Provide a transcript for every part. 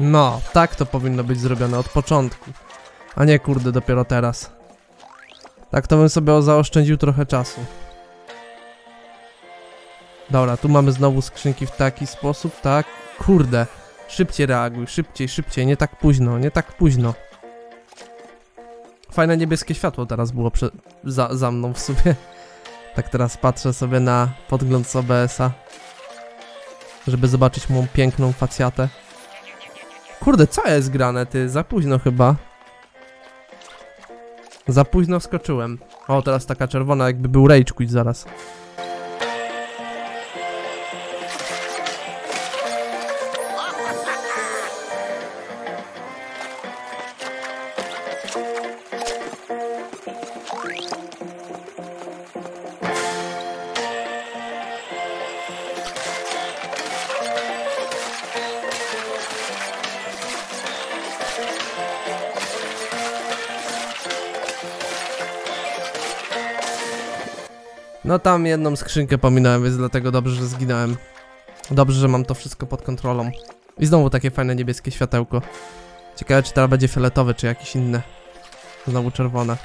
No, tak to powinno być zrobione od początku. A nie kurde, dopiero teraz. Tak to bym sobie zaoszczędził trochę czasu. Dobra, tu mamy znowu skrzynki w taki sposób, tak? Kurde, szybciej reaguj, szybciej, szybciej, nie tak późno, nie tak późno. Fajne niebieskie światło teraz było prze za, za mną w sumie. Tak teraz patrzę sobie na podgląd z OBS-a. Żeby zobaczyć moją piękną facjatę. Kurde, co jest grane, ty? Za późno chyba. Za późno wskoczyłem. O, teraz taka czerwona, jakby był rage quit zaraz. No tam jedną skrzynkę pominąłem, więc dlatego dobrze, że zginąłem. Dobrze, że mam to wszystko pod kontrolą. I znowu takie fajne niebieskie światełko. Ciekawe, czy teraz będzie fioletowe, czy jakieś inne. Znowu czerwone.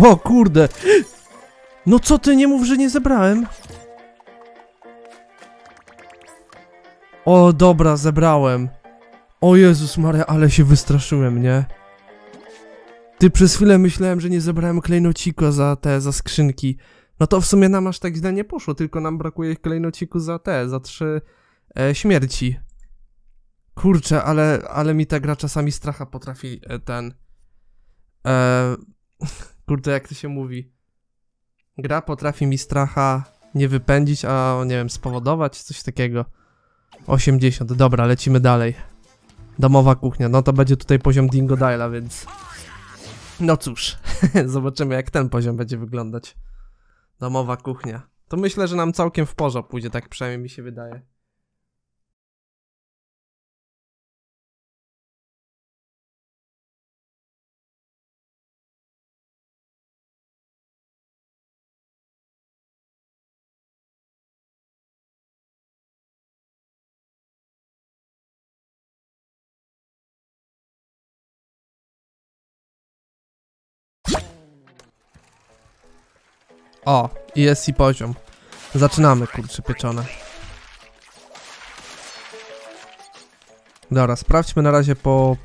Ło, kurde! No co ty, nie mów, że nie zebrałem? O, dobra, zebrałem. O Jezus Maria, ale się wystraszyłem, nie? Ty, przez chwilę myślałem, że nie zebrałem klejnociko za te, za skrzynki. No to w sumie nam aż tak źle nie poszło, tylko nam brakuje klejnociku za te, za trzy e, śmierci. Kurczę, ale, ale mi ta gra czasami stracha potrafi e, ten... E, kurde, jak to się mówi? Gra potrafi mi stracha nie wypędzić, a nie wiem, spowodować, coś takiego. 80, dobra, lecimy dalej. Domowa kuchnia, no to będzie tutaj poziom Dingo Diala, więc... No cóż, zobaczymy jak ten poziom będzie wyglądać. Domowa kuchnia. To myślę, że nam całkiem w porządku pójdzie, tak przynajmniej mi się wydaje. O, i jest i poziom. Zaczynamy, kurczę, pieczone. Dobra, sprawdźmy na razie po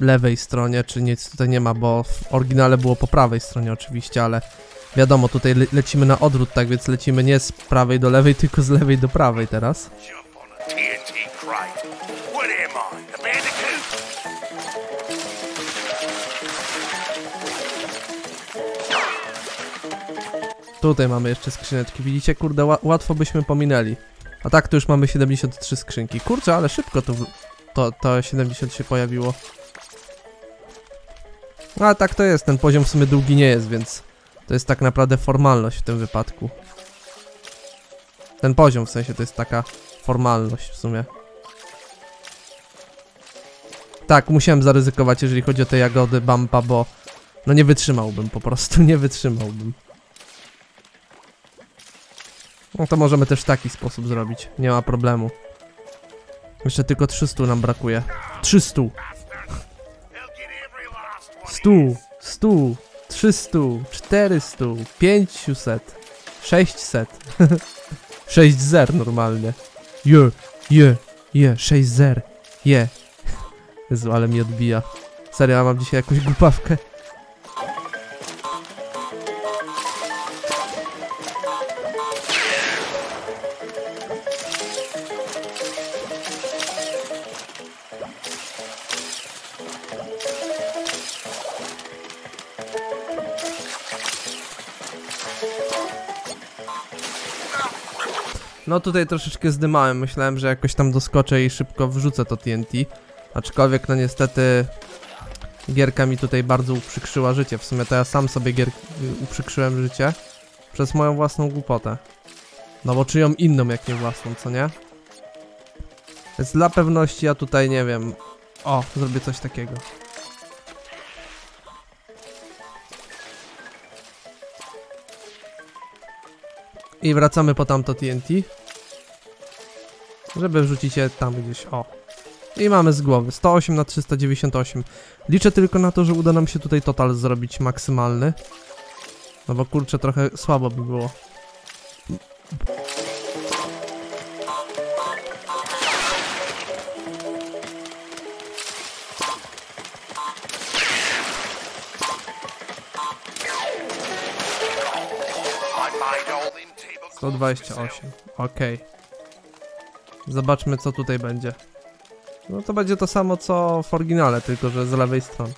lewej stronie, czy nic tutaj nie ma, bo w oryginale było po prawej stronie oczywiście, ale wiadomo, tutaj le lecimy na odwrót, tak więc lecimy nie z prawej do lewej, tylko z lewej do prawej teraz. Tutaj mamy jeszcze skrzyneczki, widzicie? Kurde, ła łatwo byśmy pominęli. A tak, to już mamy 73 skrzynki. Kurczę, ale szybko to, to, to 70 się pojawiło. No, tak to jest, ten poziom w sumie długi nie jest, więc to jest tak naprawdę formalność w tym wypadku. Ten poziom w sensie to jest taka formalność w sumie. Tak, musiałem zaryzykować, jeżeli chodzi o te jagody Bampa, bo no nie wytrzymałbym po prostu, nie wytrzymałbym. No to możemy też w taki sposób zrobić, nie ma problemu. Jeszcze tylko 300 nam brakuje. 300, They'll get every last one. 100, 100, 300, 400, 500, 600. 6 zer normalnie. Je, je, je, 6 zer, je. Jezu, ale mi odbija. Serio, mam dzisiaj jakąś głupawkę. No tutaj troszeczkę zdymałem, myślałem, że jakoś tam doskoczę i szybko wrzucę to TNT. Aczkolwiek no niestety gierka mi tutaj bardzo uprzykrzyła życie. W sumie to ja sam sobie gier y, uprzykrzyłem życie przez moją własną głupotę. No bo czyją inną jak nie własną, co nie? Więc dla pewności ja tutaj nie wiem. O, zrobię coś takiego. I wracamy po tamto TNT. Żeby wrzucić je tam gdzieś, o. I mamy z głowy, 108 na 398. Liczę tylko na to, że uda nam się tutaj total zrobić maksymalny. No bo kurczę, trochę słabo by było. 128, okej. Zobaczmy co tutaj będzie. No to będzie to samo co w oryginale, tylko że z lewej strony.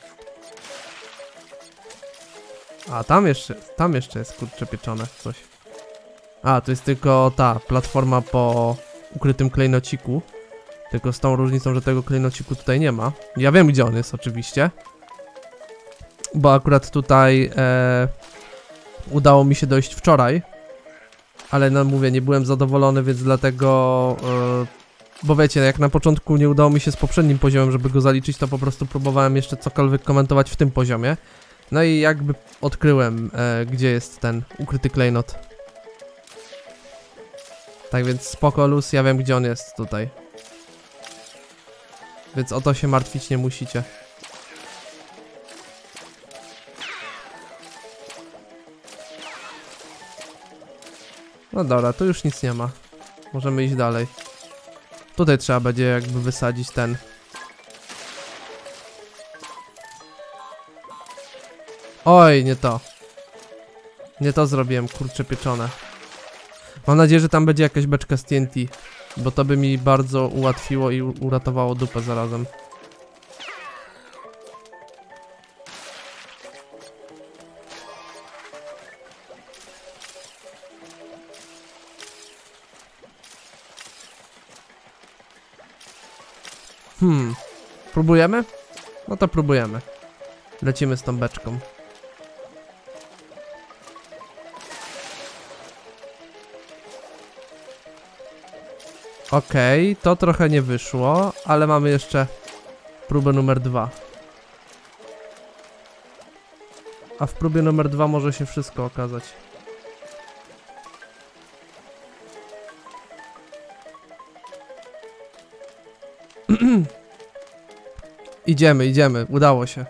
A tam jeszcze, tam jeszcze jest kurczę pieczone coś. A, to jest tylko ta platforma po ukrytym klejnociku. Tylko z tą różnicą, że tego klejnociku tutaj nie ma. Ja wiem gdzie on jest oczywiście. Bo akurat tutaj e, udało mi się dojść wczoraj. Ale no mówię, nie byłem zadowolony, więc dlatego... e, bo wiecie, jak na początku nie udało mi się z poprzednim poziomem, żeby go zaliczyć, to po prostu próbowałem jeszcze cokolwiek komentować w tym poziomie. No i jakby odkryłem, e, gdzie jest ten ukryty klejnot. Tak więc spoko luz, ja wiem gdzie on jest tutaj. Więc o to się martwić nie musicie. No dobra, tu już nic nie ma. Możemy iść dalej. Tutaj trzeba będzie jakby wysadzić ten. Oj, nie to. Nie to zrobiłem, kurczę pieczone. Mam nadzieję, że tam będzie jakaś beczka z TNT. Bo to by mi bardzo ułatwiło i uratowało dupę zarazem. Hmm. Próbujemy? No to próbujemy. Lecimy z tą beczką. Okej, to trochę nie wyszło, ale mamy jeszcze próbę numer dwa. A w próbie numer dwa może się wszystko okazać. Idziemy, idziemy, udało się.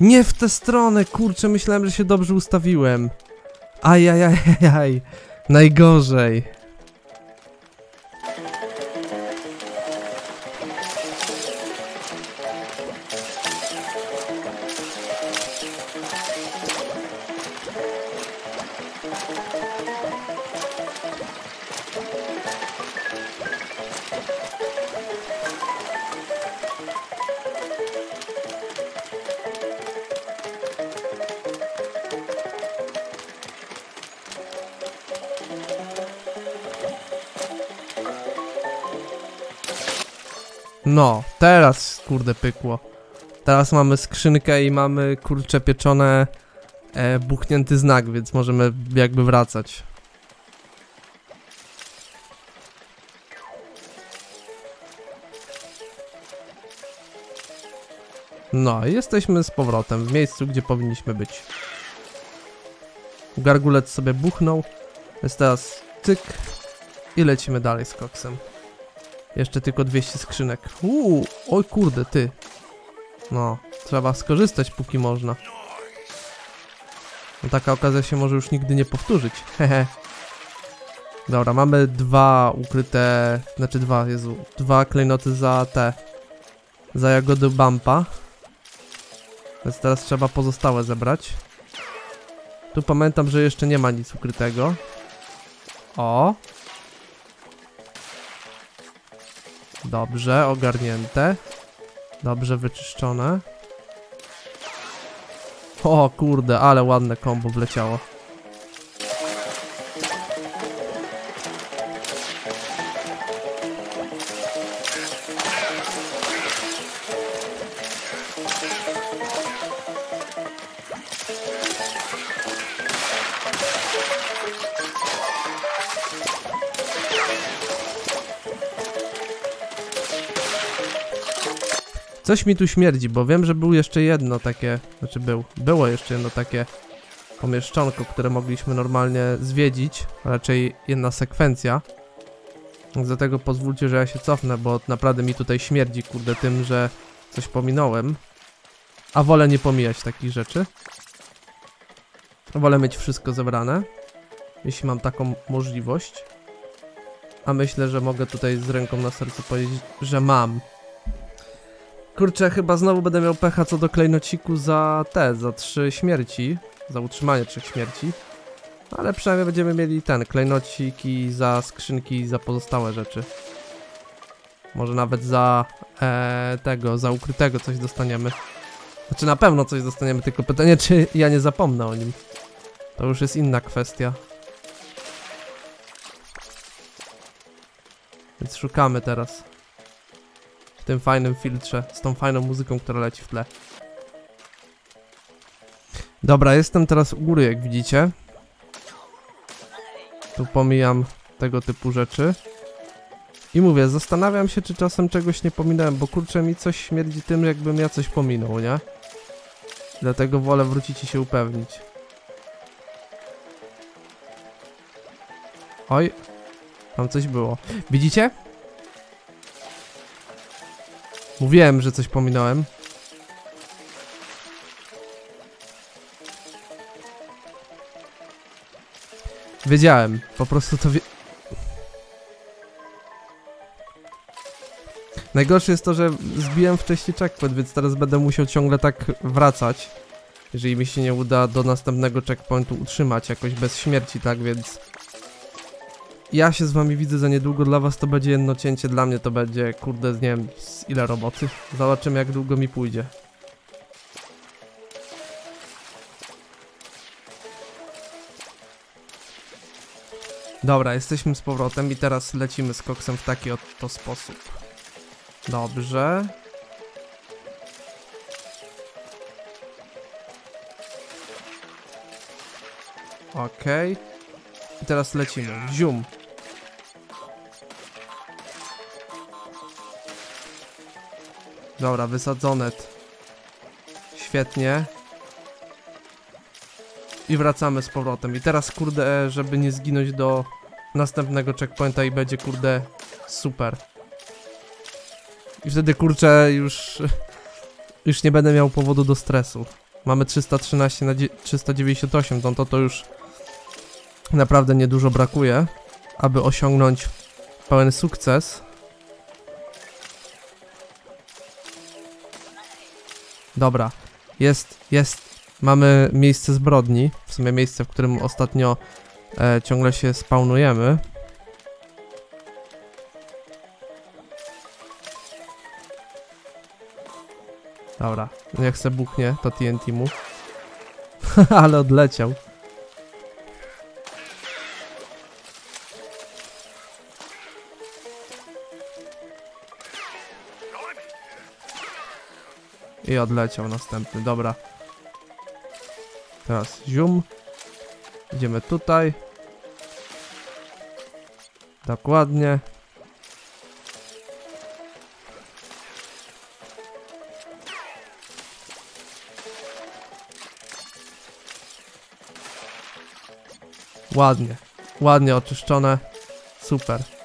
Nie w tę stronę, kurczę, myślałem, że się dobrze ustawiłem. Ajajajajaj, najgorzej. No, teraz kurde pykło. Teraz mamy skrzynkę i mamy kurcze pieczone e, buchnięty znak, więc możemy jakby wracać. No, jesteśmy z powrotem w miejscu, gdzie powinniśmy być. Gargulec sobie buchnął. Jest teraz tyk i lecimy dalej z koksem. Jeszcze tylko 200 skrzynek. Uuu, oj kurde, ty. No, trzeba skorzystać póki można. No, taka okazja się może już nigdy nie powtórzyć. Hehe. Dobra, mamy dwa ukryte, znaczy dwa, Jezu, dwa klejnoty za te, za jagody bumpa. Więc teraz trzeba pozostałe zebrać. Tu pamiętam, że jeszcze nie ma nic ukrytego. O. Dobrze, ogarnięte. Dobrze wyczyszczone. O kurde, ale ładne kombo wleciało. Coś mi tu śmierdzi, bo wiem, że był jeszcze jedno takie, znaczy był, było jeszcze jedno takie pomieszczonko, które mogliśmy normalnie zwiedzić, raczej jedna sekwencja. Dlatego pozwólcie, że ja się cofnę, bo naprawdę mi tutaj śmierdzi, kurde, tym, że coś pominąłem. A wolę nie pomijać takich rzeczy. Wolę mieć wszystko zebrane, jeśli mam taką możliwość. A myślę, że mogę tutaj z ręką na sercu powiedzieć, że mam. Kurczę, chyba znowu będę miał pecha co do klejnociku za te, za trzy śmierci. Za utrzymanie trzech śmierci. Ale przynajmniej będziemy mieli ten, klejnociki za skrzynki za pozostałe rzeczy. Może nawet za e, tego, za ukrytego coś dostaniemy. Znaczy na pewno coś dostaniemy, tylko pytanie czy ja nie zapomnę o nim. To już jest inna kwestia. Więc szukamy teraz tym fajnym filtrze, z tą fajną muzyką, która leci w tle. Dobra, jestem teraz u góry, jak widzicie. Tu pomijam tego typu rzeczy. I mówię, zastanawiam się, czy czasem czegoś nie pominąłem, bo kurczę mi coś śmierdzi tym, jakbym ja coś pominął, nie? Dlatego wolę wrócić i się upewnić. Oj, tam coś było. Widzicie? Mówiłem, że coś pominąłem. Wiedziałem, po prostu to wie... Najgorsze jest to, że zbiłem wcześniej checkpoint, więc teraz będę musiał ciągle tak wracać. Jeżeli mi się nie uda do następnego checkpointu utrzymać jakoś bez śmierci, tak więc... Ja się z wami widzę za niedługo, dla was to będzie jedno cięcie, dla mnie to będzie, kurde, nie wiem, z ile roboty. Zobaczymy jak długo mi pójdzie. Dobra, jesteśmy z powrotem i teraz lecimy z koksem w taki oto sposób. Dobrze. Okej. I teraz lecimy. Zium. Dobra, wysadzone. Świetnie. I wracamy z powrotem. I teraz, kurde, żeby nie zginąć do następnego checkpointa i będzie, kurde, super. I wtedy, kurczę, już... Już nie będę miał powodu do stresu. Mamy 313 na dzie- 398, no to to już naprawdę niedużo brakuje, aby osiągnąć pełen sukces. Dobra, jest, jest, mamy miejsce zbrodni, w sumie miejsce, w którym ostatnio e, ciągle się spawnujemy. Dobra, niech se buchnie to TNT mu. Ale odleciał. I odleciał następny, dobra. Teraz zium. Idziemy tutaj. Dokładnie. Ładnie. Ładnie oczyszczone. Super.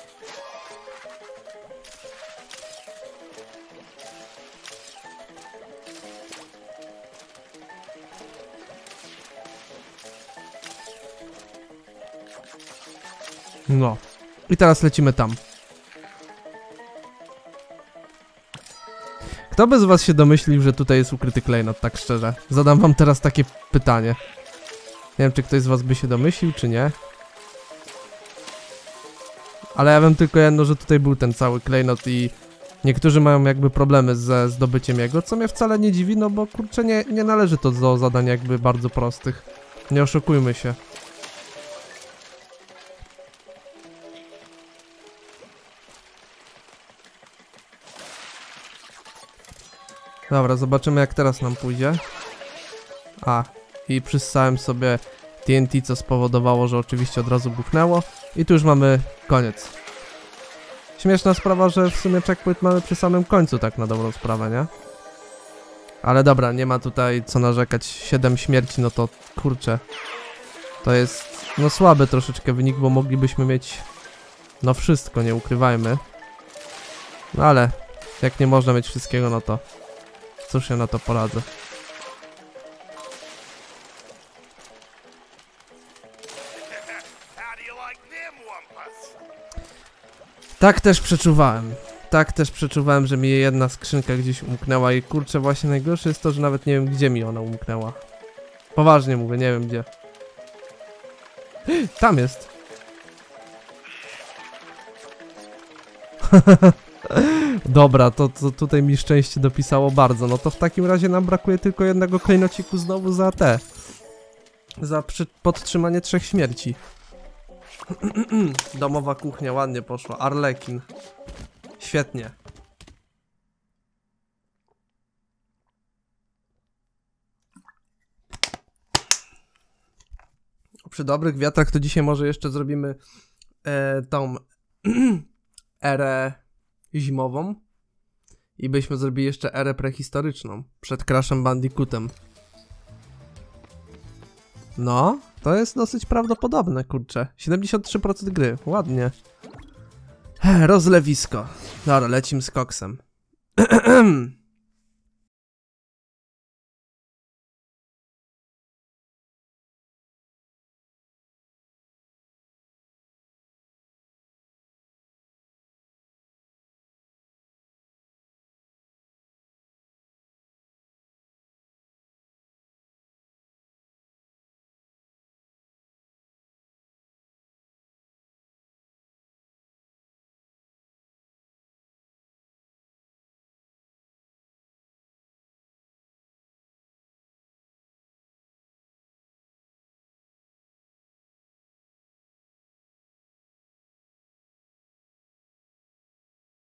No. I teraz lecimy tam. Kto by z was się domyślił, że tutaj jest ukryty klejnot, tak szczerze? Zadam wam teraz takie pytanie. Nie wiem, czy ktoś z was by się domyślił, czy nie. Ale ja wiem tylko jedno, że tutaj był ten cały klejnot i niektórzy mają jakby problemy ze zdobyciem jego, co mnie wcale nie dziwi, no bo kurczę nie, nie należy to do zadań jakby bardzo prostych. Nie oszukujmy się. Dobra, zobaczymy jak teraz nam pójdzie. A, i przyssałem sobie TNT, co spowodowało, że oczywiście od razu buchnęło. I tu już mamy koniec. Śmieszna sprawa, że w sumie checkpoint mamy przy samym końcu, tak na dobrą sprawę, nie? Ale dobra, nie ma tutaj co narzekać. 7 śmierci, no to kurczę. To jest, no słaby troszeczkę wynik, bo moglibyśmy mieć, no wszystko, nie ukrywajmy. No ale, jak nie można mieć wszystkiego, no to cóż ja na to poradzę. Tak też przeczuwałem. Tak też przeczuwałem, że mi jedna skrzynka gdzieś umknęła i kurczę właśnie najgorsze jest to, że nawet nie wiem gdzie mi ona umknęła. Poważnie mówię, nie wiem gdzie. Tam jest. Dobra, to, to tutaj mi szczęście dopisało bardzo. No to w takim razie nam brakuje tylko jednego klejnociku znowu za te. Za podtrzymanie trzech śmierci. Domowa kuchnia, ładnie poszła. Arlekin. Świetnie. Przy dobrych wiatrach to dzisiaj może jeszcze zrobimy e, tą erę zimową i byśmy zrobili jeszcze erę prehistoryczną przed Crashem Bandicootem. No, to jest dosyć prawdopodobne, kurczę. 73% gry, ładnie. Rozlewisko. Dobra, lecim z koksem.